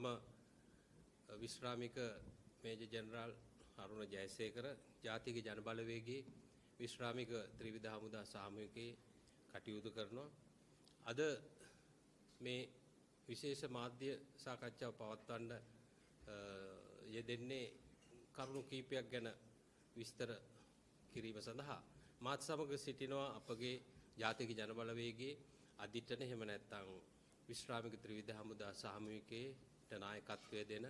මම විශ්‍රාමික major general Aruna Jayasekara ජාතික ජනබලවේගයේ විශ්‍රාමික ත්‍රිවිධ හමුදා සාමූහිකයේ කටයුතු කරනවා. අද මේ විශේෂ මාධ්‍ය සාකච්ඡාව පවත්වන්න යෙදෙන්නේ කරුණු කීපයක් ගැන විස්තර කිරීම සඳහා මාත් සමග සිටිනවා අපගේ ජාතික ජනබලවේගයේ අධිටන එහෙම නැත්නම් විශ්‍රාමික ත්‍රිවිධ හමුදා සාමූහිකයේ නායකත්වය දෙන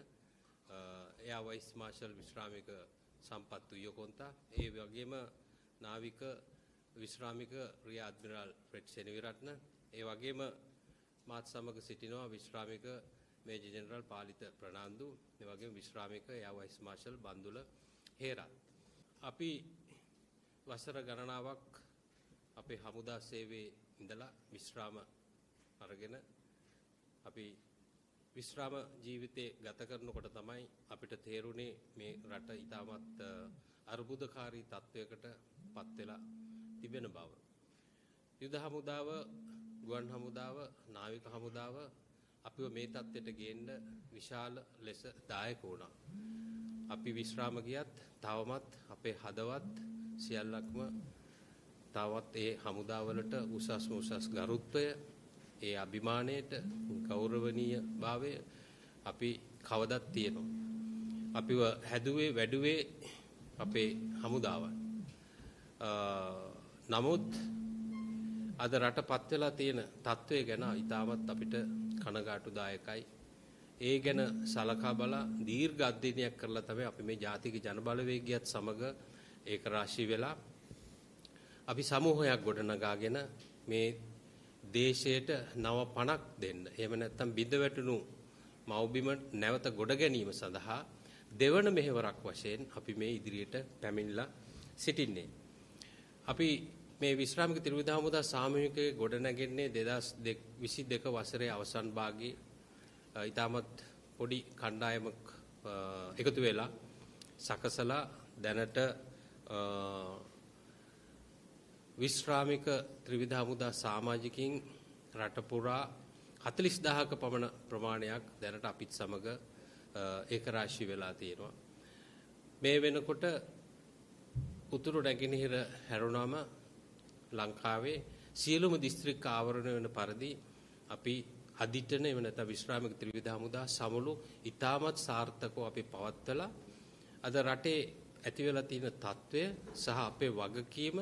එයා වයිස් මාර්ෂල් විශ්‍රාමික සම්පත්තු යොකොන්තා. ඒ වගේම නාවික විශ්‍රාමික රියා අද්මිරාල් ෆ්‍රෙඩ් සෙනවිරත්න. ඒ වගේම මාත් සමග සිටිනවා විශ්‍රාමික මේජර් ජෙනරල් පාලිත ප්‍රනාන්දු. ඒ වගේම විශ්‍රාමික එයා වයිස් මාර්ෂල් බන්දුල හේරත්. අපි වසර ගණනාවක් අපේ හමුදා සේවයේ ඉඳලා විශ්‍රාම අරගෙන අපි විශ්‍රාම ජීවිතේ ගත කරනකොට තමයි අපිට තේරුනේ මේ රට ඉතාමත් අර්බුදකාරී තත්වයකට පත් වෙලා තිබෙන බව. යුද හමුදාව, ගුවන් හමුදාව, නාවික හමුදාව අපිව මේ තත්ත්වයට ගේන්න විශාල ලෙස දායක වුණා. අපි විශ්‍රාම ගියත් තවමත් අපේ හදවත් සියල්ලක්ම තවත් ඒ හමුදාවලට උසස්ම උසස් ගරුත්වය ඒ අභිමානයට ගෞරවනීය භාවය අපි කවදත් තියෙනවා. අපිව හැදුවේ වැඩුවේ අපේ හමුදාවන්. නමුත් අද රටපත් වෙලා තියෙන තත්ත්වය ගැන ඉතාමත් අපිට කනගාටුදායකයි. ඒ ගැන සලකා බලා දීර්ඝ අධ්‍යයනයක් කරලා තමයි අපි මේ ජාතික ජනබලවේගයත් සමග ඒක රාශී වෙලා අපි සමූහයක් ගොඩනගාගෙන මේ දේශයට නව පණක් දෙන්න. එහෙම නැත්නම් බිඳ වැටුණු මව්බිම නැවත ගොඩ ගැනීම සඳහා දෙවන මෙහෙවරක් වශයෙන් අපි මේ ඉදිරියට පැමිණලා සිටින්නේ. අපි මේ විශ්‍රාමික ත්‍රිවිධ හමුදා සාමූහිකයේ ගොඩ නැගෙන්නේ 2022 වසරේ අවසන් භාගයේ ඊටමත් පොඩි කණ්ඩායමක් එකතු වෙලා සකසලා දැනට විශ්‍රාමික ත්‍රිවිධ හමුදා සමාජිකින් රට පුරා 40000ක පමණ ප්‍රමාණයක් දැනට අපිත් සමග ඒක රාශී වෙලා තියෙනවා. මේ වෙනකොට උතුරු නැගෙනහිර හැරුණාම ලංකාවේ සියලුම දිස්ත්‍රික්ක ආවරණය වෙන පරිදි අපි අදිටන එව නැත්නම් විශ්‍රාමික ත්‍රිවිධ හමුදා සමුළු ඊටමත් සාර්ථකව අපි පවත්වලා අද රටේ ඇති වෙලා තියෙන తත්වය සහ අපේ වගකීම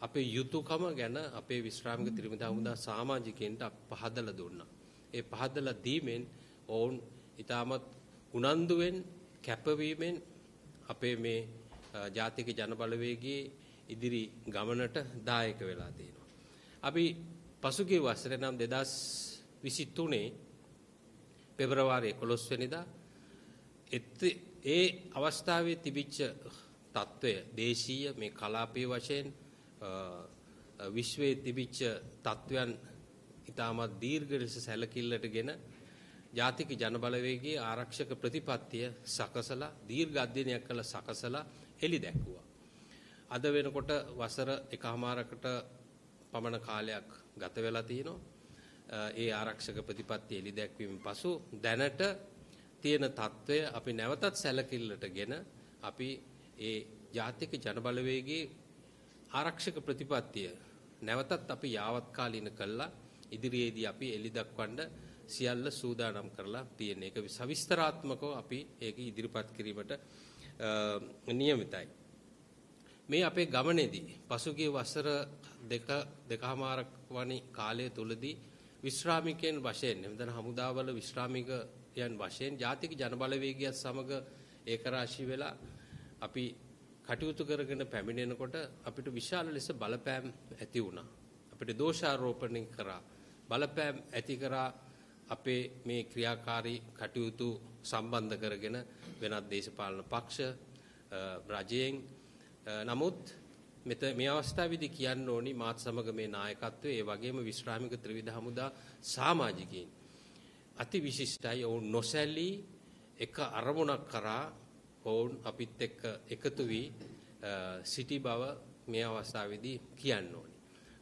අපේ යුතුයකම ගැන අපේ විශ්‍රාමික ත්‍රිවිධ හමුදා සමාජිකයන්ට පහදලා දුන්නා. ඒ පහදලා දීමෙන් ඔවුන් ඊටමත් උනන්දුවෙන් කැපවීමෙන් අපේ මේ ජාතික ජනබලවේගයේ ඉදිරි ගමනට දායක වෙලා තියෙනවා. අපි පසුගිය වසරේ නම් 2023 පෙබරවාරි 11 වෙනිදා ඒ අවස්ථාවේ තිබිච්ච తত্ত্বය දේශීය මේ කලාපයේ වශයෙන් විශ්වයේ තිබිච්ච තත්වයන් ඉතාමත් දීර්ඝ ලෙස සැලකිල්ලටගෙන ජාතික ජනබලවේගයේ ආරක්ෂක ප්‍රතිපත්තිය සකසලා දීර්ඝ අධ්‍යයනයක් කළ සකසලා එලි දැක්වුවා. අද වෙනකොට වසර එකහමාරකට පමණ කාලයක් ගත වෙලා තිනවා. ඒ ආරක්ෂක ප්‍රතිපත්තිය එලි දැක්වීමෙන් පසු දැනට තියෙන తত্ত্বය අපි නැවතත් සැලකිල්ලටගෙන අපි ඒ ජාතික ජනබලවේගයේ ආරක්ෂක ප්‍රතිපත්තිය නැවතත් අපි යාවත්කාලීන කළා ඉදිරියේදී අපි එලි දක්වන්න සියල්ල සූදානම් කරලා තියෙන එක සවිස්තරාත්මකව අපි ඒක ඉදිරිපත් කිරීමට නියමිතයි. මේ අපේ ගමනේදී පසුගිය වසර දෙක දෙකමාරක් වනි කාලය තුලදී විශ්‍රාමිකයන් වශයෙන් එතන හමුදාවල විශ්‍රාමිකයන් වශයෙන් ජාතික ජනබලවේගයත් සමග ඒකරාශී වෙලා අපි කටයුතු කරගෙන පැමිණෙනකොට අපිට විශාල ලෙස බලපෑම් ඇති වුණා. අපිට දෝෂාරෝපණය කරා. බලපෑම් ඇති කරා අපේ මේ ක්‍රියාකාරී කටයුතු සම්බන්ධ කරගෙන වෙනත් දේශපාලන පක්ෂ රජයෙන් නමුත් මෙත මේ අවස්ථාවේදී කියන්න ඕනි මාත් සමග මේ නායකත්වය ඒ වගේම විශ්‍රාමික ත්‍රිවිධ හමුදා සමාජිකයින් අති විශිෂ්ටයි ඔවුන් නොසැලී එක අරමුණක් කරා ඔවුන් අපිත් එක්ක එකතු වී සිටි බව මේ අවස්ථාවේදී කියන්න ඕනි.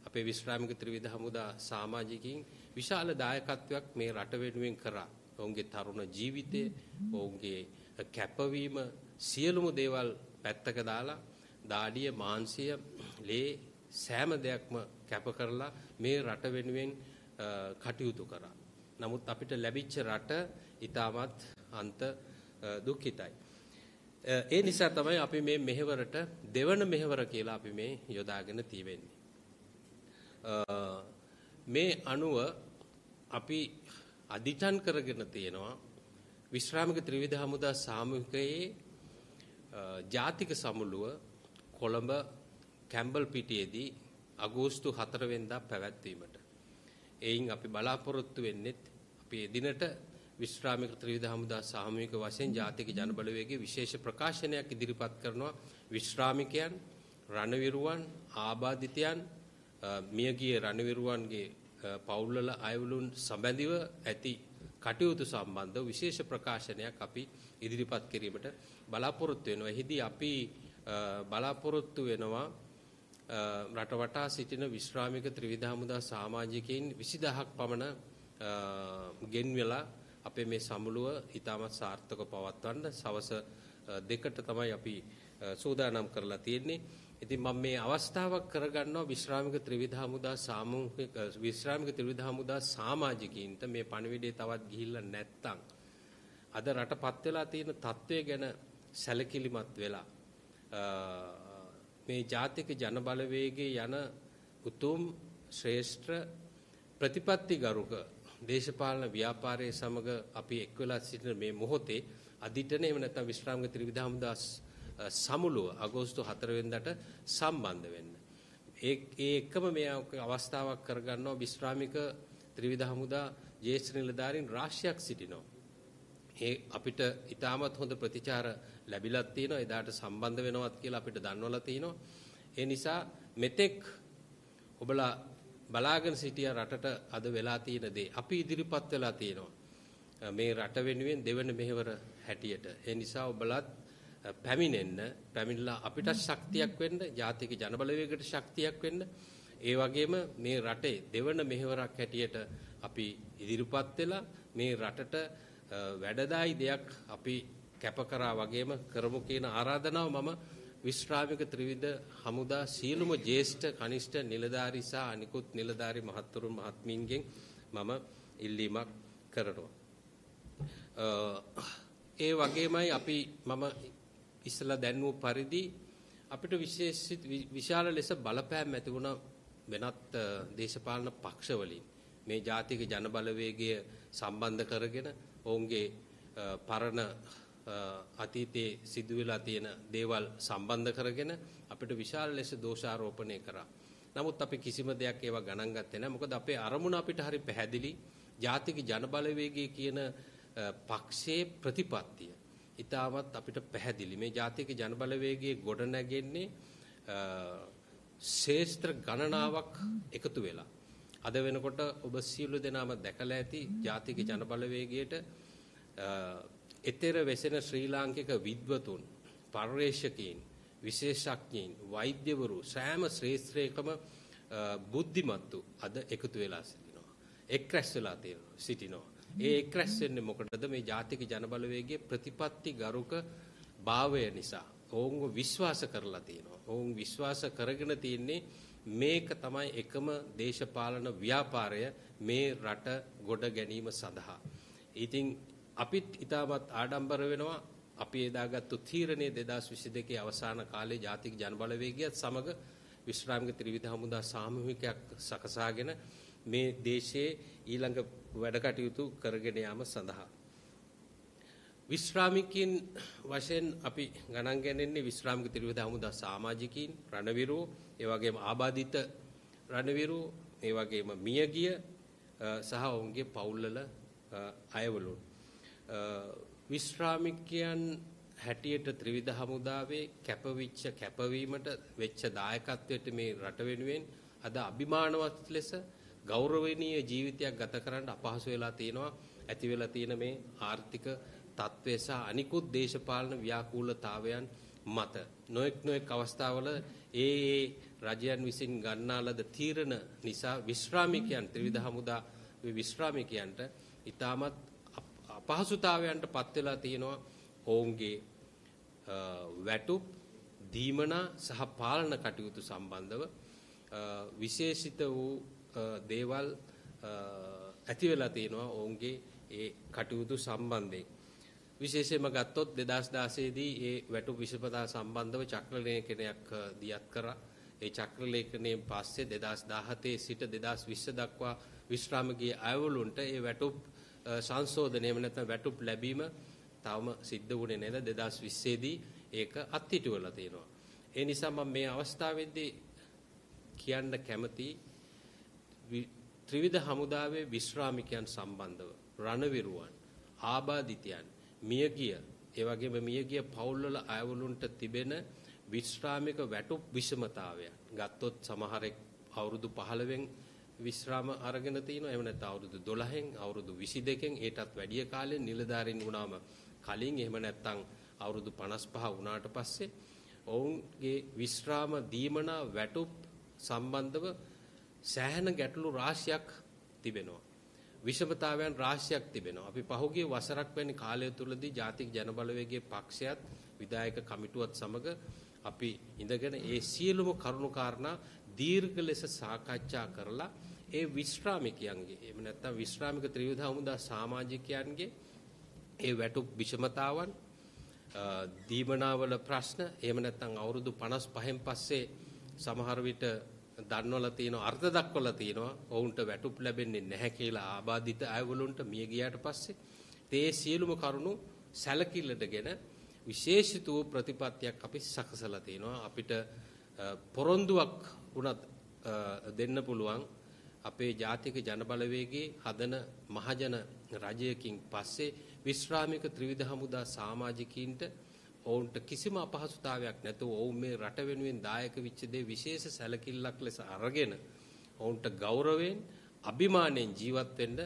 අපේ විශ්‍රාමික ත්‍රිවිධ හමුදා සමාජිකින් විශාල දායකත්වයක් මේ රට වෙනුවෙන් කරා. ඔවුන්ගේ තරුණ ජීවිතය, ඔවුන්ගේ කැපවීම සියලුම දේවල් පැත්තක දාලා දාඩිය මාංශය ලේ සෑම දෙයක්ම කැප කරලා මේ රට වෙනුවෙන් කටයුතු කරා. නමුත් අපිට ලැබිච්ච රට ඊටමත් අන්ත දුක්ඛිතයි. ඒ නිසා තමයි අපි මේ මෙහෙවරට දෙවන මෙහෙවර කියලා අපි මේ යොදාගෙන තියෙන්නේ. මේ අණුව අපි අදිටන් කරගෙන තියෙනවා විශ්‍රාමික ත්‍රිවිධ හමුදා සාමූහිකයේ ජාතික සමුළුව කොළඹ කැම්බල් පිටියේදී අගෝස්තු 4 වෙනිදා පැවැත්වීමට. එයින් අපි බලාපොරොත්තු වෙන්නේ අපි එදිනට විශ්‍රාමික ත්‍රිවිධ හමුදා සාමූහික වශයෙන් ජාතික ජනබලවේගයේ විශේෂ ප්‍රකාශනයක් ඉදිරිපත් කරනවා විශ්‍රාමිකයන් රණවිරුවන් ආබාධිතයන් මියගිය රණවිරුවන්ගේ පවුල්වල අයවලුන් සම්බන්ධව ඇති කටයුතු සම්බන්ධව විශේෂ ප්‍රකාශනයක් අපි ඉදිරිපත් කිරීමට බලාපොරොත්තු වෙනවා. එහිදී අපි බලාපොරොත්තු වෙනවා රට වටා සිටින විශ්‍රාමික ත්‍රිවිධ හමුදා සමාජිකයින් 20000ක් පමණ ගෙන්වලා අපේ මේ සමුළුව ඉතාමත් සාර්ථක පවත්වන්න සවස දෙකට තමයි අපි සූදානම් කරලා තියෙන්නේ. ඉතින් මම මේ අවස්ථාවක් කරගන්නවා විශ්‍රාමික ත්‍රිවිධ හමුදා සාමූහික විශ්‍රාමික ත්‍රිවිධ හමුදා සමාජිකයින්ට මේ පණිවිඩය තවත් ගිහිල්ලා නැත්තම් අද රටපත් වෙලා තියෙන තත්ත්වය ගැන සැලකිලිමත් වෙලා මේ ජාතික ජනබලවේගයේ යන උතුම් ශ්‍රේෂ්ඨ ප්‍රතිපත්ති ගරුක දේශපාලන ව්‍යාපාරයේ සමග අපි එක් වෙලා සිටින මේ මොහොතේ අදිටන එහෙම නැත්නම් විශ්‍රාමික ත්‍රිවිධ හමුදා සමුළුව අගෝස්තු 4 වෙනිදාට සම්බන්ධ වෙන්න. ඒ ඒ එකම මේ අවස්ථාවක් කරගන්නවා විශ්‍රාමික ත්‍රිවිධ හමුදා ජ්‍යෙෂ්ඨ නිලධාරීන් රාශියක් සිටිනවා. ඒ අපිට ඊටමත් හොඳ ප්‍රතිචාර ලැබිලත් තියෙනවා. එදාට සම්බන්ධ වෙනවත් කියලා අපිට දන්වලා තිනවා. ඒ නිසා මෙතෙක් ඔබලා බලාගෙන සිටිය රටට අද වෙලා තියෙන දේ අපි ඉදිරිපත් වෙලා තියෙනවා. මේ රට වෙනුවෙන් දෙවන මෙහෙවර හැටියට. ඒ නිසා ඔබලත් පැමිණෙන්න පැමිණලා අපිට ශක්තියක් වෙන්න ජාතික ජනබලවේගයට ශක්තියක් වෙන්න ඒ වගේම මේ රටේ දෙවන මෙහෙවරක් හැටියට අපි ඉදිරිපත් වෙලා මේ රටට වැඩදායි දෙයක් අපි කැප කරා වගේම කරමු කියන ආරාධනාව මම විශ්‍රාමික ත්‍රිවිධ හමුදා සියලුම ජ්‍යෙෂ්ඨ කනිෂ්ඨ නිලධාරි සහ අනිකුත් නිලධාරි මහත්වරුන් මහත්මීන්ගෙන් මම ඉල්ලීමක් කරනවා. ඒ වගේමයි අපි මම ඉස්සලා දැන්වූ පරිදි අපිට විශේෂ විශාල ලෙස බලපෑම් ඇති වුණ වෙනත් දේශපාලන පක්ෂවලින් මේ ජාතික ජනබලවේගය සම්බන්ධ කරගෙන ඔවුන්ගේ පරණ අතීතයේ සිදු වෙලා තියෙන දේවල් සම්බන්ධ කරගෙන අපිට විශාල ලෙස දෝෂාරෝපණය කරා. නමුත් අපි කිසිම දෙයක් ඒවා ගණන් ගත්තේ නැහැ. මොකද අපේ අරමුණ අපිට හරි පැහැදිලි. ජාතික ජනබලවේගය කියන පක්ෂයේ ප්‍රතිපත්තිය. ඊටමත් අපිට පැහැදිලි. මේ ජාතික ජනබලවේගයේ ගොඩ නැගෙන්නේ ශේෂ්ත්‍ර ගණනාවක් එකතු වෙලා. අද වෙනකොට ඔබ සියලු දෙනාම දැකලා ඇති ජාතික ජනබලවේගයට එතෙර වෙසෙන ශ්‍රී ලාංකික විද්වතුන් පර්යේෂකයින් විශේෂඥයින් වෛද්‍යවරු සෑම ශ්‍රේෂ්ත්‍රයකම බුද්ධිමත්තු අද එකතු වෙලා සිටිනවා. එක් රැස් වෙලා තියෙනවා සිටිනවා. ඒ එක් රැස් වෙන්නේ මොකටද? මේ ජාතික ජනබලවේගයේ ප්‍රතිපත්ති ගරුක භාවය නිසා. ඔවුන්ව විශ්වාස කරලා තියෙනවා. ඔවුන් විශ්වාස කරගෙන තියෙන්නේ මේක තමයි එකම දේශපාලන ව්‍යාපාරය මේ රට ගොඩ ගැනීම සඳහා. ඉතින් අපිත් ඊටමත් ආඩම්බර වෙනවා. අපි එදාගත්තු තීරණය 2022 අවසාන කාලේ ජාතික ජනබලවේගයත් සමග විශ්‍රාමික ත්‍රිවිධ හමුදා සාමූහිකයක් සකසාගෙන මේ දේශයේ ඊළඟ වැඩ කටයුතු කරගෙන යාම සඳහා. විශ්‍රාමිකයින් වශයෙන් අපි ගණන් ගන්නේ විශ්‍රාමික ත්‍රිවිධ හමුදා සමාජිකයින් රණවිරෝ ඒ වගේම ආබාධිත රණවිරෝ ඒ වගේම මියගිය සහ ඔවුන්ගේ පවුල්වල අයවලුන්. විශ්‍රාමිකයන් හැටියට ත්‍රිවිධ හමුදාවේ කැපවිච්ච කැපවීමට වෙච්ච දායකත්වයට මේ රට වෙනුවෙන් අද අභිමානවත් ලෙස ගෞරවනීය ජීවිතයක් ගත කරන්න අපහසු වෙලා තියෙනවා. ඇති වෙලා තියෙන මේ ආර්ථික තත්ත්වය සහ අනිකුත් දේශපාලන ව්‍යාකූලතාවයන් මත. නොඑක් නොඑක් අවස්ථාවල ඒ ඒ රජයන් විසින් ගන්නා ලද තීරණ නිසා විශ්‍රාමිකයන් ත්‍රිවිධ හමුදා විශ්‍රාමිකයන්ට ඊටමත් අපහසුතාවයන්ට පත් වෙලා තියෙනවා ඔවුන්ගේ වැටුප් දීමනා සහ පාලන කටයුතු සම්බන්ධව විශේෂිත වූ දේවල් ඇති වෙලා තියෙනවා ඔවුන්ගේ ඒ කටයුතු සම්බන්ධයෙන්. විශේෂයෙන්ම ගත්තොත් 2016 දී ඒ වැටුප් විෂමතා සම්බන්ධව චක්‍රලේඛනයක් දියත් කරා. ඒ චක්‍රලේඛනයෙන් පස්සේ 2017 සිට 2020 දක්වා විශ්‍රාම ගිය අයවලුන්ට ඒ වැටුප් සංශෝධනය එහෙම නැත්නම් වැටුප් ලැබීම තවම සිද්ධ වුණේ නැහැ 2020 දී ඒක අත්හිටුවලා තියෙනවා. ඒ නිසා මම මේ අවස්ථාවේදී කියන්න කැමති ත්‍රිවිධ හමුදාවේ විශ්‍රාමිකයන් සම්බන්ධව රණවිරුවන් ආබාධිතයන් මියගිය ඒ වගේම මියගිය පවුල්වල අයවලුන්ට තිබෙන විශ්‍රාමික වැටුප් විෂමතාවයන් ගත්තොත් සමහරෙක් අවුරුදු 15න් විශ්‍රාම අරගෙන තිනවා එහෙම නැත්නම් අවුරුදු 12න් අවුරුදු 22න් ඊටත් වැඩි කාලෙන් නිලධාරීන් වුණාම කලින් එහෙම නැත්නම් අවුරුදු 55 වුණාට පස්සේ ඔවුන්ගේ විශ්‍රාම දීමනා වැටුප් සම්බන්ධව සෑහෙන ගැටලු රාශියක් තිබෙනවා. විෂමතාවයන් රාශියක් තිබෙනවා. අපි පහුගිය වසරක් වැනි කාලය තුලදී ජාතික ජනබලවේගයේ පක්ෂයත් විධායක කමිටුවත් සමග අපි ඉඳගෙන ඒ සියලුම කරුණු කාරණා දීර්ඝ ලෙස සාකච්ඡා කරලා ඒ විශ්‍රාමිකයන්ගේ එහෙම නැත්නම් විශ්‍රාමික ත්‍රිවිධ හමුදා සමාජිකයන්ගේ ඒ වැටුප් විෂමතාවන් දීමනාවල ප්‍රශ්න එහෙම නැත්නම් අවුරුදු 55න් පස්සේ සමහර විට දන්වලා තියෙනවා අර්ථ දක්වලා තියෙනවා ඔවුන්ට වැටුප් ලැබෙන්නේ නැහැ කියලා ආබාධිත අයවලුන්ට මිය ගියාට පස්සේ තේ සියලුම කරුණු සැලකිල්ලටගෙන විශේෂිත වූ ප්‍රතිපත්තියක් අපි සකසලා තිනවා අපිට පොරොන්දුවක් උනත් දෙන්න පුළුවන් අපේ ජාතික ජනබලවේගයේ හදන මහජන රජයකින් පස්සේ විශ්‍රාමික ත්‍රිවිධ හමුදා සමාජිකයින්ට ඔවුන්ට කිසිම අපහසුතාවයක් නැතුව ඔවුන් මේ රට වෙනුවෙන් දායක වෙච්ච දේ විශේෂ සැලකිල්ලක් ලෙස අරගෙන ඔවුන්ට ගෞරවයෙන් අභිමාණයෙන් ජීවත් වෙන්න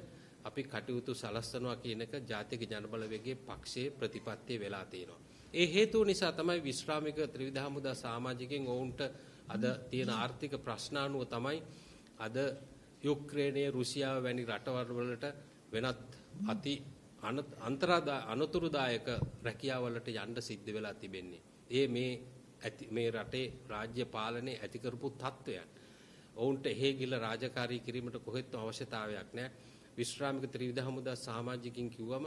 අපි කටයුතු සලස්වනවා කියන එක ජාතික ජනබලවේගයේ පක්ෂයේ ප්‍රතිපත්තිය වෙලා තියෙනවා. ඒ හේතුව නිසා තමයි විශ්‍රාමික ත්‍රිවිධ හමුදා සමාජිකයන් ඔවුන්ට අද තියෙන ආර්ථික ප්‍රශ්නානුව තමයි අද යුක්‍රේනය රුසියාව වැනි රටවල් වලට වෙනත් අති අන්තරාදා අනතුරුදායක රැකියාවලට යන්න සිද්ධ වෙලා තිබෙන්නේ. ඒ මේ මේ රටේ රාජ්‍ය පාලනයේ ඇති කරපු තත්වයන්. ඔවුන්ට එහෙ ගිල රාජකාරී කිරීමට කොහෙත්ම අවශ්‍යතාවයක් නැහැ. විශ්‍රාමික ත්‍රිවිධ හමුදා සමාජිකින් කිව්වම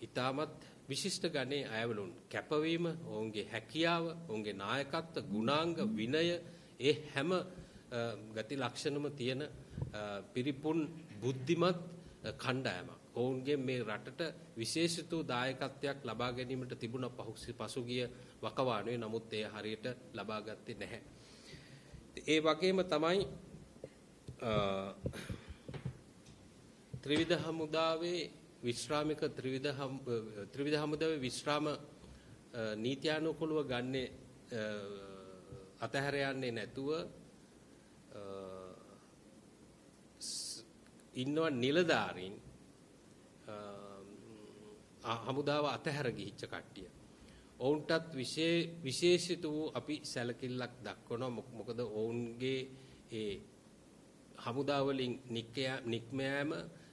ඊටමත් විශිෂ්ට ගණේ අයවලුන් කැපවීම ඔවුන්ගේ හැකියාව ඔවුන්ගේ නායකත්ව ගුණාංග විනය ඒ හැම ගති ලක්ෂණම තියෙන පිරිපුන් බුද්ධිමත් කණ්ඩායමක් ඔවුන්ගේ මේ රටට විශේෂිත දායකත්වයක් ලබා ගැනීමට තිබුණ පසුගිය වකවානුවේ නමුත් ඒ හරියට ලබා ගත්තේ නැහැ. ඒ වගේම තමයි ත්‍රිවිධ හමුදාවේ විශ්‍රාමික ත්‍රිවිධ ත්‍රිවිධ හමුදාවේ විශ්‍රාම නීත්‍යානුකූලව ගන්නේ අතහැර යන්නේ නැතුව ඉන්නව නිලධාරීන් හමුදාව අතහැර ගිහිච්ච කට්ටිය. ඔවුන්ටත් විශේෂිත වූ අපි සැලකිල්ලක් දක්වනවා මොකද ඔවුන්ගේ ඒ හමුදා වලින් නික්මෑම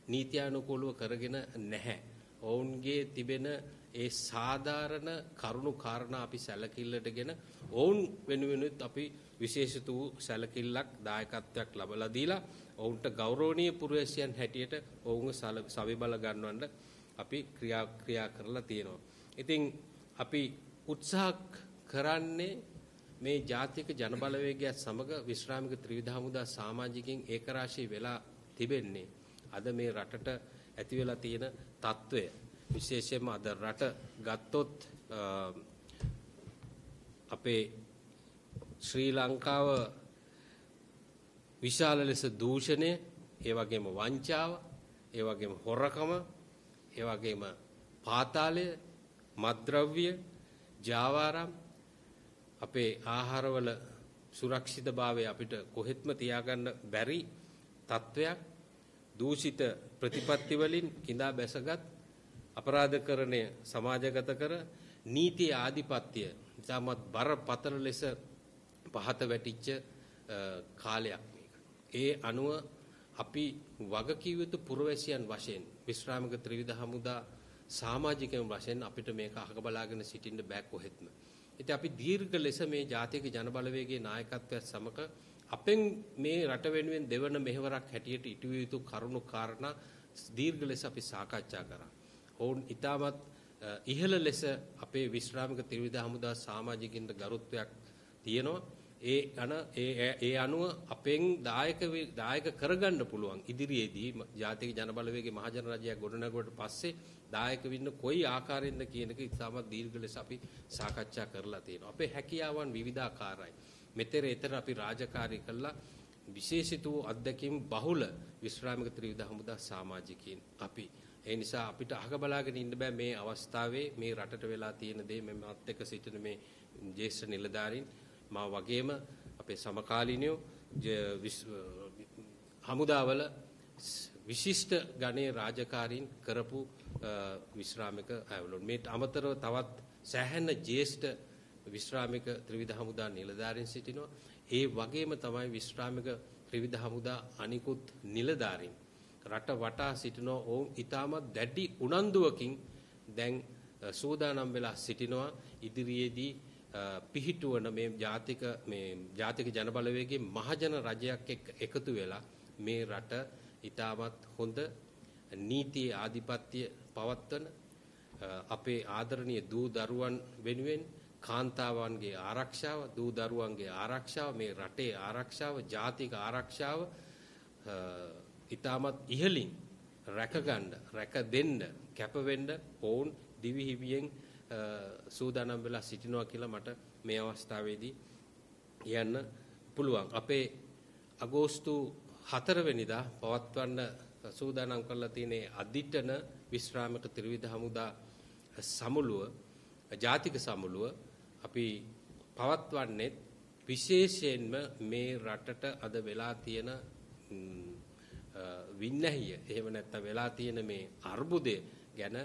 නීත්‍යානුකූලව කරගෙන නැහැ. ඔවුන්ගේ තිබෙන ඒ සාධාරණ කරුණු කාරණා අපි සැලකිල්ලටගෙන ඔවුන් වෙනුවෙනුත් අපි විශේෂිත වූ සැලකිල්ලක් දායකත්වයක් ලබලා දීලා ඔවුන්ට ගෞරවනීය පුරවැසියන් හැටියට ඔවුන්ව සවිබල ගන්නවන්න අපි ක්‍රියා ක්‍රියා කරලා තියෙනවා. ඉතින් අපි උත්සාහ කරන්නේ මේ ජාතික ජනබලවේගයත් සමග විශ්‍රාමික ත්‍රිවිධ හමුදා සමාජිකින් ඒකරාශී වෙලා තිබෙන්නේ. අද මේ රටට ඇති වෙලා තියෙන తত্ত্বය විශේෂයෙන්ම අද රට ගත්තොත් අපේ ශ්‍රී ලංකාව විශාල ලෙස දූෂණය, ඒ වගේම වංචාව, ඒ වගේම හොරකම, ඒ වගේම පාතාලය, මද්ද්‍රව්‍ය, ජාවාරම් අපේ ආහාරවල සුරක්ෂිතභාවය අපිට කොහෙත්ම තියාගන්න බැරි තත්වයක්. දූෂිත ප්‍රතිපත්ති වලින් කිඳා බැසගත් අපරාධකරණය සමාජගත කර නීති ආධිපත්‍ය ඉතාමත් බරපතල ලෙස පහත වැටිච්ච කාලයක් මේක. ඒ අනුව අපි වගකිව යුතු පුරවැසියන් වශයෙන් විශ්‍රාමික ත්‍රිවිධ හමුදා සමාජිකයන් වශයෙන් අපිට මේක අහක බලාගෙන සිටින්න බෑ කොහෙත්ම. ඉතින් අපි දීර්ඝ ලෙස මේ ජාතික ජනබලවේගයේ නායකත්වයත් සමග අපෙන් මේ රට වෙනුවෙන් දෙවන මෙහෙවරක් හැටියට ඉටුවිය යුතු කරුණු කාරණා දීර්ඝ ලෙස අපි සාකච්ඡා කරා. ඔවුන් ඊටමත් ඉහළ ලෙස අපේ විශ්‍රාමික ත්‍රිවිධ හමුදා සමාජිකින්ට ගරුත්වයක් තියෙනවා. ඒ අන ඒ ඒ අනුව අපෙන් දායක දායක කරගන්න පුළුවන් ඉදිරියේදී ජාතික ජනබලවේගයේ මහජන රජයක් ගොඩනගුවට පස්සේ දායක වෙන්න කොයි ආකාරයෙන්ද කියන එක ඉතාමත් දීර්ඝ ලෙස අපි සාකච්ඡා කරලා තියෙනවා. අපේ හැකියාවන් විවිධාකාරයි. මෙතෙර එතර අපි රාජකාරී කළා. විශේෂිත වූ අත්දැකීම් බහුල විශ්‍රාමික ත්‍රිවිධ හමුදා සමාජිකයින් අපි. ඒ නිසා අපිට අහක බලාගෙන ඉන්න බෑ මේ අවස්ථාවේ මේ රටට වෙලා තියෙන දේ. මමත් එක්ක සිටින මේ ජ්‍යෙෂ්ඨ නිලධාරීන්. මා වගේම අපේ සමකාලීනයෝ හමුදාවල විශිෂ්ට ගණයේ රාජකාරීන් කරපු විශ්‍රාමික අයවලුන් මේට අමතරව තවත් සෑහෙන ජ්‍යෙෂ්ඨ විශ්‍රාමික ත්‍රිවිධ හමුදා නිලධාරීන් සිටිනවා. ඒ වගේම තමයි විශ්‍රාමික ත්‍රිවිධ හමුදා අනිකුත් නිලධාරීන් රට වටා සිටිනවා. ඔවුන් ඊටමත් දැඩි උනන්දුවකින් දැන් සූදානම් වෙලා සිටිනවා. ඉදිරියේදී පිහිටුවන මේ ජාතික මේ ජාතික ජනබලවේගයේ මහජන රජයක් එක්ක එකතු වෙලා මේ රට ඊටමත් හොඳ නීතියේ ආධිපත්‍ය පවත්වන අපේ ආදරණීය දූ දරුවන් වෙනුවෙන් කාන්තාවන්ගේ ආරක්ෂාව දූ දරුවන්ගේ ආරක්ෂාව මේ රටේ ආරක්ෂාව ජාතික ආරක්ෂාව ඊටමත් ඉහලින් රැකගන්න රැක දෙන්න කැප වෙන්න ඔවුන් දිවි හිමියෙන් සූදානම් වෙලා සිටිනවා කියලා මට මේ අවස්ථාවේදී කියන්න පුළුවන්. අපේ අගෝස්තු 4 වෙනිදා පවත්වන්න සූදානම් කරලා තියෙන අදිටන විශ්‍රාමික ත්‍රිවිධ හමුදා සමුළුව ජාතික සමුළුව අපි පවත්වන්නේ විශේෂයෙන්ම මේ රටට අද වෙලා තියෙන වින්නැහිය. එහෙම නැත්නම් වෙලා තියෙන මේ අර්බුදය ගැන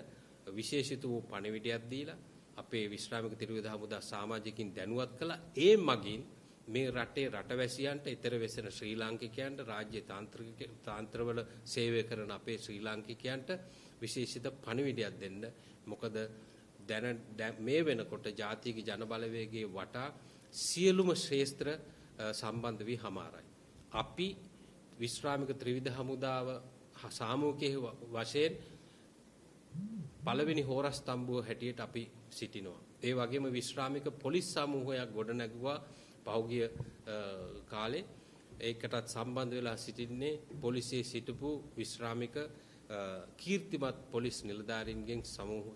විශේෂිත වූ පණිවිඩයක් දීලා අපේ විශ්‍රාමික ත්‍රිවිධ හමුදා සමාජිකින් දැනුවත් කළා. ඒ මගින් මේ රටේ රටවැසියන්ට ඊතර වෙසෙන ශ්‍රී ලාංකිකයන්ට රාජ්‍ය තාන්ත්‍රික තාන්ත්‍රවල සේවය කරන අපේ ශ්‍රී ලාංකිකයන්ට විශේෂිත පණිවිඩයක් දෙන්න. මොකද දැන මේ වෙනකොට ජාතික ජනබලවේගයේ වටා සියලුම ශ්‍රේෂ්ත්‍ර සම්බන්ධ වී හමාරයි. අපි විශ්‍රාමික ත්‍රිවිධ හමුදාව සාමූහික වශයෙන් පළවෙනි හෝරස් තම්බුව හැටියට අපි සිටිනවා. ඒ වගේම විශ්‍රාමික පොලිස් සමූහයක් ගොඩනැගුවා පහුගිය කාලේ ඒකටත් සම්බන්ධ වෙලා සිටින්නේ පොලිසියේ සිටපු විශ්‍රාමික කීර්තිමත් පොලිස් නිලධාරීන්ගෙන් සමූහ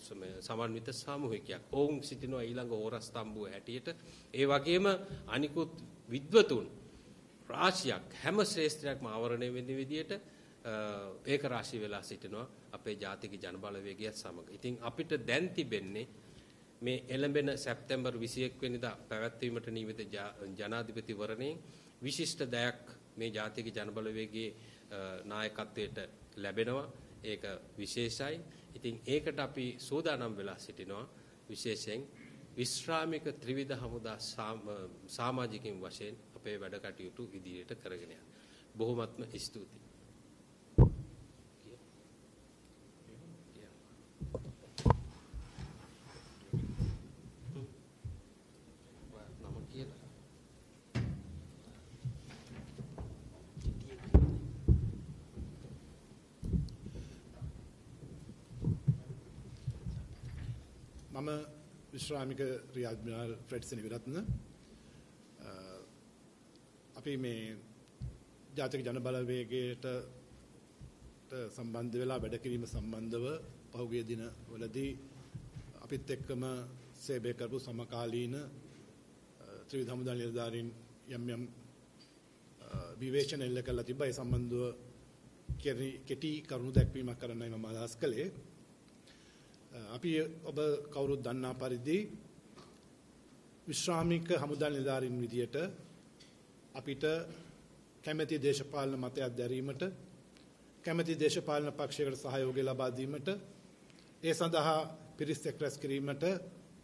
සමන්විත සාමූහිකයක්. ඔවුන් සිටිනවා ඊළඟ ඕරස් තම්බුව හැටියට. ඒ වගේම අනිකුත් විද්වතුන් රාශියක් හැම ශ්‍රේෂ්ඨයක්ම ආවරණය වෙන විදියට ඒක රාශී වෙලා සිටිනවා අපේ ජාතික ජනබලවේගයත් සමග. ඉතින් අපිට දැන් තිබෙන්නේ මේ එළඹෙන සැප්තැම්බර් 21 වෙනිදා පැවැත්වීමට නියමිත ජනාධිපතිවරණයෙන් විශිෂ්ට දයක් මේ ජාතික ජනබලවේගයේ නායකත්වයට ලැබෙනවා. ඒක විශේෂයි. ඉතින් ඒකට අපි සූදානම් වෙලා සිටිනවා විශේෂයෙන් විශ්‍රාමික ත්‍රිවිධ හමුදා සමාජිකින් වශයෙන් අපේ වැඩ කටයුතු ඉදිරියට කරගෙන යන්න. බොහොමත්ම ස්තුතියි. මම විශ්‍රාමික රියාද්මිනාල් ෆ්‍රෙඩ්සනි විරත්න. අපි මේ ජාතික ජන බලවේගයට සම්බන්ධ වෙලා වැඩ කිරීම සම්බන්ධව පහුගිය දින වලදී අපිත් එක්කම සේවය කරපු සමකාලීන ත්‍රිවිධ හමුදා නිලධාරීන් යම් යම් විවේචන එල්ල කළා තිබ්බා. ඒ සම්බන්ධව කෙටි කරුණු දැක්වීමක් කරන්නයි මම අදහස් කළේ. අපි ඔබ කවුරුත් දන්නා පරිදි විශ්‍රාමික හමුදා නිලධාරීන් විදියට අපිට කැමැති දේශපාලන මතයක් දැරීමට කැමැති දේශපාලන පක්ෂයකට සහයෝගය ලබා දීමට ඒ සඳහා පිරිස් එක් රැස් කිරීමට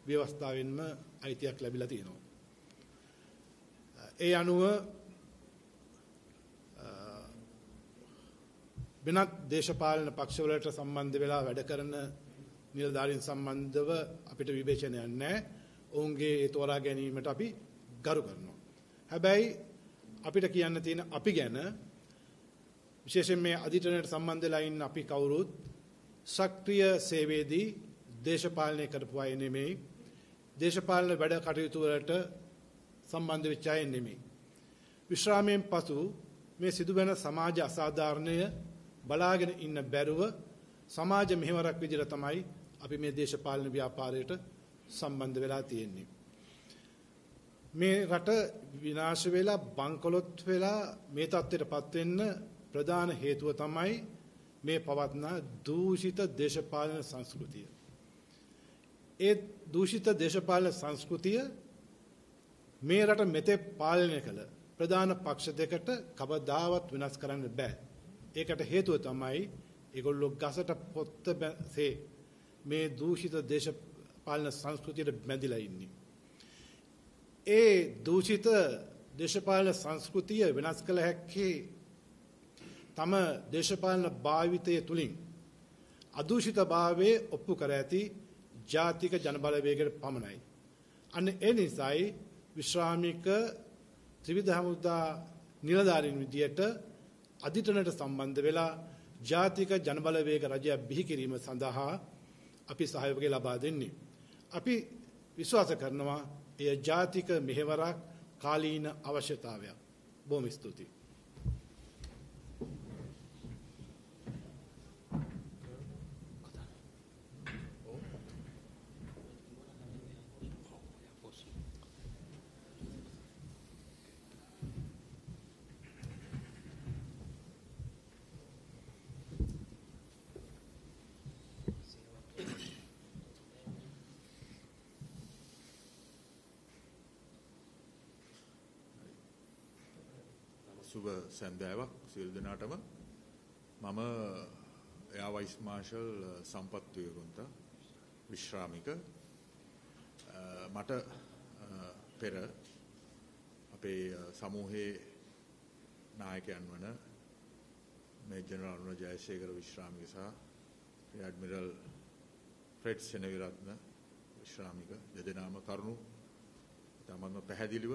ව්‍යවස්ථාවෙන්ම අයිතියක් ලැබිලා තියෙනවා. ඒ අනුව වෙනත් දේශපාලන පක්ෂවලට සම්බන්ධ වෙලා වැඩ කරන නිලධාරීන් සම්බන්ධව අපිට විවේචනයක් නැහැ. ඔවුන්ගේ ඒ තෝරා ගැනීමට අපි ගරු කරනවා. හැබැයි අපිට කියන්න තියෙන අපි ගැන විශේෂයෙන් මේ අධිටරණයට සම්බන්ධ වෙලා ඉන්න අපි කවුරුත් සක්‍රීය සේවයේදී දේශපාලනය කරපු අය නෙමෙයි. දේශපාලන වැඩ කටයුතු වලට සම්බන්ධ වෙච්ච අය නෙමෙයි. විශ්‍රාමයෙන් පසු මේ සිදුවෙන සමාජ අසාධාරණය බලාගෙන ඉන්න බැරුව සමාජ මෙහෙවරක් විදිහට තමයි අපි මේ දේශපාලන ව්‍යාපාරයට සම්බන්ධ වෙලා තියෙන්නේ. මේ රට විනාශ වෙලා බංකොලොත් වෙලා මේ තත්ත්වයටපත් වෙන්න ප්‍රධාන හේතුව තමයි මේ පවත්නා දූෂිත දේශපාලන සංස්කෘතිය. ඒ දූෂිත දේශපාලන සංස්කෘතිය මේ රට මෙතෙක් පාලනය කළ ප්‍රධාන පක්ෂ දෙකට කවදාවත් වෙනස් කරන්න බෑ. ඒකට හේතුව තමයි ඒගොල්ලෝ ගසට පොත්ත සේ මේ දූෂිත දේශපාලන සංස්කෘතියට බැඳිලා ඉන්නේ. ඒ දූෂිත දේශපාලන සංස්කෘතිය වෙනස් කළ හැක්කේ තම දේශපාලන භාවිතය තුලින් අදූෂිත භාවයේ ඔප්පු කර ඇති ජාතික ජනබලවේගයට පමණයි. අන්න ඒ නිසායි විශ්‍රාමික ත්‍රිවිධ හමුදා නිලධාරීන් විදියට අධිටනට සම්බන්ධ වෙලා ජාතික ජනබලවේග රජයක් බිහි කිරීම සඳහා අපි සහයෝගය ලබා දෙන්නේ. අපි විශ්වාස කරනවා එය ජාතික මෙහෙවරක් කාලීන අවශ්‍යතාවයක්. බොහොම ස්තුතියි. සුබ සැන්දෑවක් සියලු දෙනාටම. මම එයා වයිස් මාර්ෂල් සම්පත් විරුන්ත විශ්‍රාමික. මට පෙර අපේ සමූහයේ නායකයන් වන මේ ජනරල් අරුණ ජයසේකර විශ්‍රාමික සහ ඇඩ්මිරල් ෆ්‍රෙඩ් සෙනවිරත්න විශ්‍රාමික. දෙදෙනාම කරුණු තමන්ම පැහැදිලිව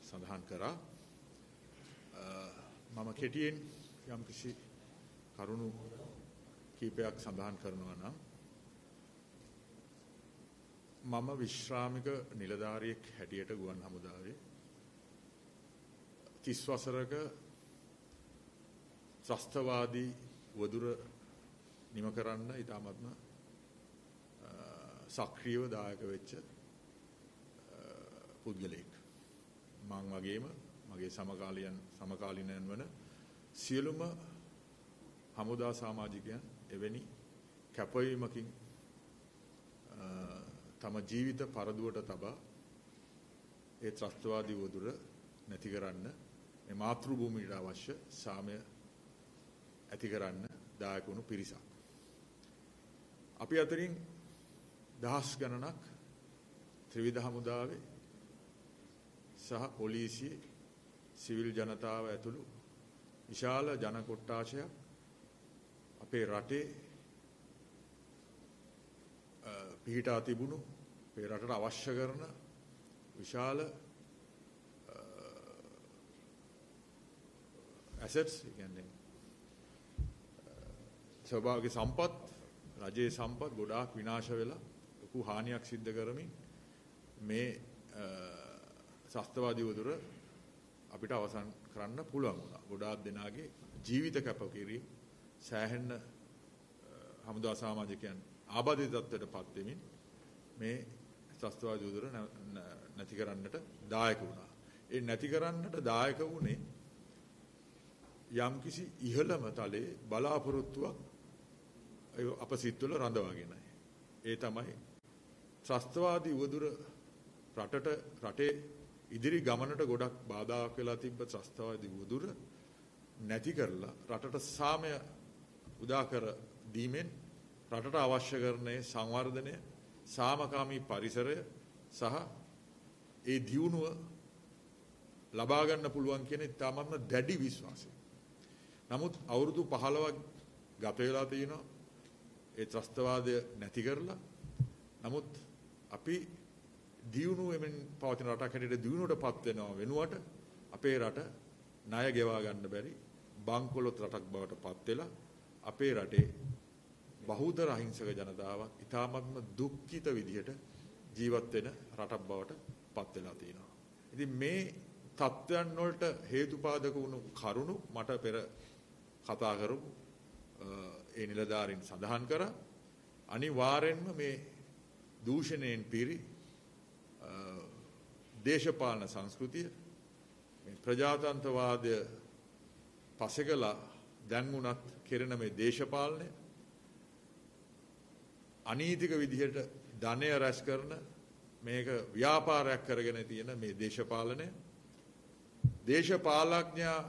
සඳහන් කරා. මම කෙටියෙන් යම්කිසි කරුණු කීපයක් සඳහන් කරනවා නම් මම විශ්‍රාමික නිලධාරියෙක් හැටියට ගුවන් හමුදාවේ 30 වසරක ත්‍රස්තවාදී වදුර නිම කරන්න ඊටමත්ම සක්‍රියව දායක වෙච්ච පුද්ගලයෙක්. මං වගේම මගේ සමකාලීයන් සමකාලීනයන් වන සියලුම හමුදා සමාජිකයන් එවැනි කැපවීමකින් තම ජීවිත පරදුවට තබා ඒ ත්‍රස්තවාදී වදුර නැති කරන්න මේ මාතෘ භූමියට අවශ්‍ය සාමය ඇති කරන්න දායක වුණු පිරිසක්. අපි අතරින් දහස් ගණනක් ත්‍රිවිධ හමුදාවේ සහ පොලිසියේ සිවිල් ජනතාව ඇතුළු විශාල ජන කොට්ටාශයක් අපේ රටේ පිහිටා තිබුණු අපේ රටට අවශ්‍ය කරන විශාල ඇසට්ස් කියන්නේ ස්වභාවික සම්පත් රජයේ සම්පත් ගොඩාක් විනාශ වෙලා ලොකු හානියක් සිද්ධ කරමින් මේ ශස්ත්‍රවාදී වදුර අපිට අවසන් කරන්න පුළුවන් වුණා. ගොඩාක් දෙනාගේ ජීවිත කැපකිරීම සෑහෙන්න හමුදා සමාජිකයන් ආබාධිත තත්ත්වයටපත් වෙමින් මේ ශස්ත්‍රවාදී උදුර නැති කරන්නට දායක වුණා. ඒ නැති කරන්නට දායක වුණේ යම්කිසි ඉහළම තලයේ බලාපොරොත්තුවක් අප සිත්වල රඳවාගෙනයි. ඒ තමයි ත්‍රස්තවාදී උදුර රටට රටේ ඉදිරි ගමනට ගොඩක් බාධාක් වෙලා තිබ්බ ත්‍රස්තවාදී උදුර නැති කරලා රටට සාමය උදා කර දීමෙන් රටට අවශ්‍ය කරන්නේ සංවර්ධනය සාමකාමී පරිසරය සහ ඒ දියුණුව ලබා ගන්න පුළුවන් කියන ඉතාමත්ම දැඩි විශ්වාසය. නමුත් අවුරුදු 15ක් ගත වෙලා තිනවා ඒ ත්‍රස්තවාදය නැති කරලා නමුත් අපි දියුණු වෙමින් පවතින රටක් හැටියට දියුණුවට පත් වෙනවා වෙනුවට අපේ රට ණය ගෙවා ගන්න බැරි බංකොලොත් රටක් බවට පත් වෙලා අපේ රටේ බහුතර අහිංසක ජනතාවක් ඉතාමත්ම දුක්ඛිත විදිහට ජීවත් වෙන රටක් බවට පත් වෙලා තියෙනවා. ඉතින් මේ තත්ත්වයන් වලට හේතුපාදක වුණු කරුණු මට පෙර කතා කරපු ඒ නිලධාරීන් සඳහන් කරා අනිවාර්යෙන්ම මේ දූෂණයෙන් පිරි දේශපාලන සංස්කෘතිය මේ ප්‍රජාතන්ත්‍රවාදය පසෙකලා දැන් උනත් කෙරෙන මේ දේශපාලනය. අනීතික විදිහට ධනය රැස් කරන මේක ව්‍යාපාරයක් කරගෙන තියෙන මේ දේශපාලනය. දේශපාලඥයා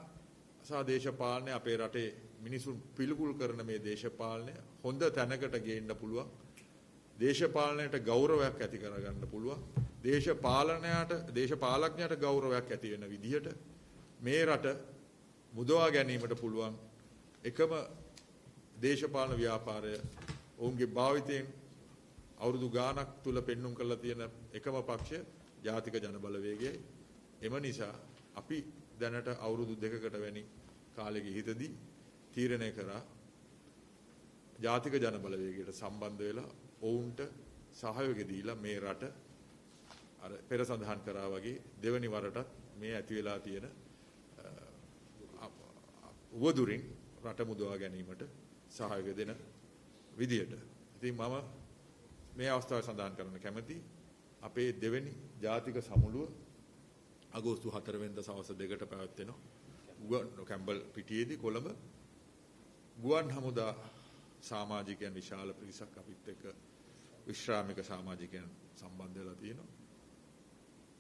සහ දේශපාලනය අපේ රටේ මිනිසුන් පිළිකුල් කරන මේ දේශපාලනය හොඳ තැනකට ගේන්න පුළුවන්. දේශපාලනයට ගෞරවයක් ඇති කරගන්න පුළුවන්. දේශපාලනයට දේශපාලඥයට ගෞරවයක් ඇති වෙන විදිහට මේ රට මුදවා ගැනීමට පුළුවන් එකම දේශපාලන ව්‍යාපාරය ඔවුන්ගේ භාවිතයෙන් අවුරුදු ගාණක් තුල පෙන්눔 කරලා තියෙන එකම පක්ෂය ජාතික ජනබලවේගයයි. එම නිසා අපි දැනට අවුරුදු දෙකකට වැනි කාලෙක හිතදී තීරණය කරා ජාතික ජනබලවේගයට සම්බන්ධ වෙලා ඔවුන්ට සහයෝගය දීලා මේ රට අර පෙර සඳහන් කරා වගේ දෙවනි වරටත් මේ ඇති වෙලා තියෙන උවදුරින් රට මුදවා ගැනීමට සහයෝගය දෙන විදියට. ඉතින් මම මේ අවස්ථාවේ සඳහන් කරන්න කැමති අපේ දෙවෙනි ජාතික සමුළුව අගෝස්තු 4 වෙනිදා සවස් 2ට පැවැත්වෙනවා. ගුවන් කැම්බල් පිටියේදී කොළඹ ගුවන් හමුදා සමාජිකයන් විශාල පිරිසක් අපිත් එක්ක විශ්‍රාමික සමාජිකයන් සම්බන්ධ වෙලා තියෙනවා.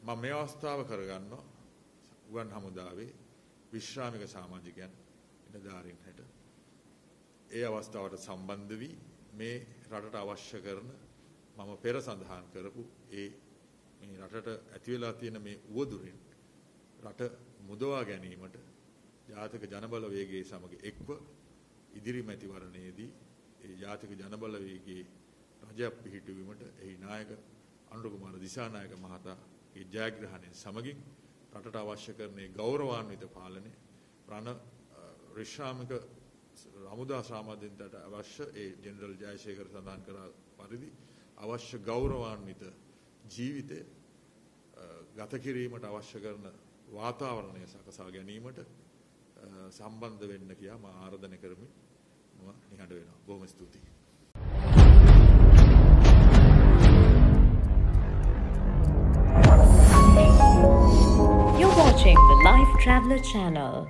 මම මේ අවස්ථාව කරගන්නවා. ගුවන් හමුදාවේ විශ්‍රාමික සමාජිකයන් නිලධාරීන් හැට. ඒ අවස්ථාවට සම්බන්ධ වී මේ රටට අවශ්‍ය කරන මම පෙර සඳහන් කරපු ඒ මේ රටට ඇති වෙලා තියෙන මේ උවදුරින් රට මුදවා ගැනීමට ජාතික ජනබල වේගයේ සමග එක්ව ඉදිරි මැතිවරණයේදී ඒ ජාතික ජනබල වේගයේ රජයක් පිහිටුවීමට එහි නායක අනුර කුමාර දිසානායක මහතාගේ ජයග්‍රහණය සමගින් රටට අවශ්‍ය කරන ගෞරවාන්විත පාලනය රණ රිශ්‍රාමික හමුදා සාමාජිකයන්ට අවශ්‍ය ඒ ජෙනරල් ජයශේකර සඳහන් කරා පරිදි අවශ්‍ය ගෞරවාන්විත ජීවිතය ගත කිරීමට අවශ්‍ය කරන වාතාවරණය සකසා ගැනීමට සම්බන්ධ වෙන්න කියා මා ආරාධනය කරමි මම නිහඬ වෙනවා. බොහොම ස්තුතියි. You're watching the Life Traveler channel.